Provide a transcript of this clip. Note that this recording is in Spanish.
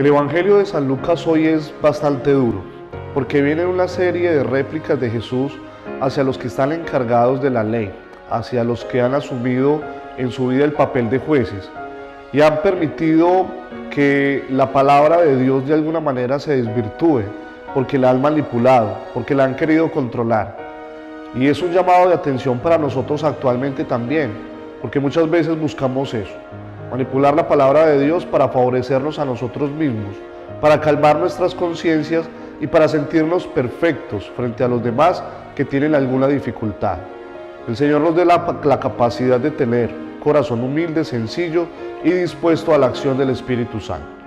El Evangelio de San Lucas hoy es bastante duro, porque viene una serie de réplicas de Jesús hacia los que están encargados de la ley, hacia los que han asumido en su vida el papel de jueces y han permitido que la palabra de Dios de alguna manera se desvirtúe, porque la han manipulado, porque la han querido controlar. Y es un llamado de atención para nosotros actualmente también, porque muchas veces buscamos eso manipular la palabra de Dios para favorecernos a nosotros mismos, para calmar nuestras conciencias y para sentirnos perfectos frente a los demás que tienen alguna dificultad. El Señor nos dé la, la capacidad de tener corazón humilde, sencillo y dispuesto a la acción del Espíritu Santo.